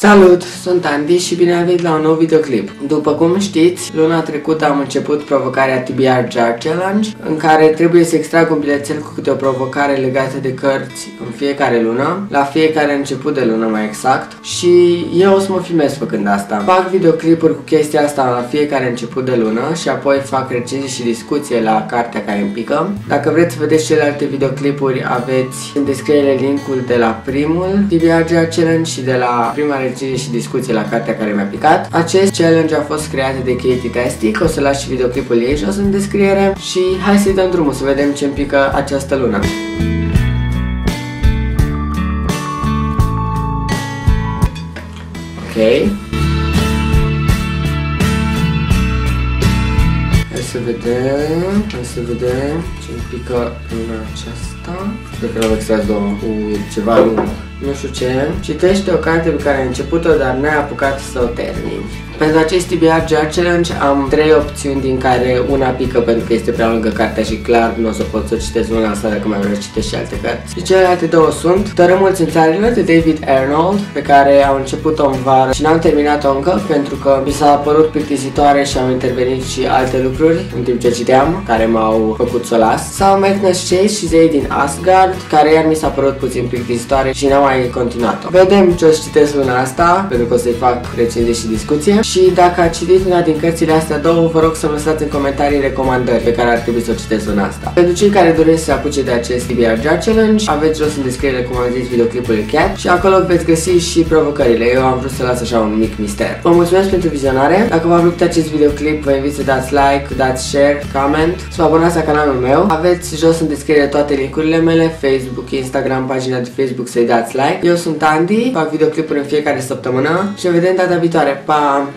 Salut, sunt Andy și bine ai venit la un nou videoclip. După cum știți, luna trecută am început provocarea TBR Jar Challenge, în care trebuie să extrag un bilețel cu câte o provocare legată de cărți în fiecare lună, la fiecare început de lună mai exact, și eu o să mă filmez făcând asta. Fac videoclipuri cu chestia asta la fiecare început de lună și apoi fac recenzii și discuție la cartea care îmi pică. Dacă vreți să vedeți celelalte videoclipuri, aveți în descriere linkul de la primul TBR Jar Challenge și de la prima recenzie și discuție la cartea care mi-a picat. Acest challenge a fost creat de Katie Tastic, o să las și videoclipul ei jos în descriere și hai să-i dăm drumul să vedem ce pică această lună. Ok. Hai să vedem, hai să vedem ce pică luna aceasta. Cred că l-am extras două cu ceva lung nu știu ce, citește o carte pe care ai început-o, dar n-ai apucat să o termini. Pentru acest TBR Jar Challenge am trei opțiuni din care una pică pentru că este prea lungă cartea și clar nu o să pot să citesc una asta dacă mai vreau să citesc și alte cărți. Și celelalte două sunt Tărâmul țânțarilor de David Arnold, pe care am început-o în vară și n-am terminat-o încă pentru că mi s-a părut plictisitoare și au intervenit și alte lucruri în timp ce citeam, care m-au făcut să o las. Sau Magnus Chase și zei din Asgard, care iar mi s-a părut puțin plictisitoare și n-am mai continuat-o. Vedem ce o să citesc luna asta, pentru că o să-i fac recenzie și discuție și dacă ați citit una din cărțile astea două, vă rog să-mi lăsați în comentarii recomandări pe care ar trebui să o citesc în asta. Pentru cei care doresc să apuce de acest TBR Jar Challenge, aveți jos în descriere, cum am zis, videoclipul Cat și acolo veți găsi și provocările. Eu am vrut să las așa un mic mister. Vă mulțumesc pentru vizionare. Dacă v-a plăcut acest videoclip, vă invit să dați like, dați share, comment, să vă abonați la canalul meu. Aveți jos în descriere toate linkurile mele, Facebook, Instagram, pagina de Facebook să-i dați like. Eu sunt Andy, fac videoclipuri în fiecare săptămână și ne vedem data viitoare. Pa!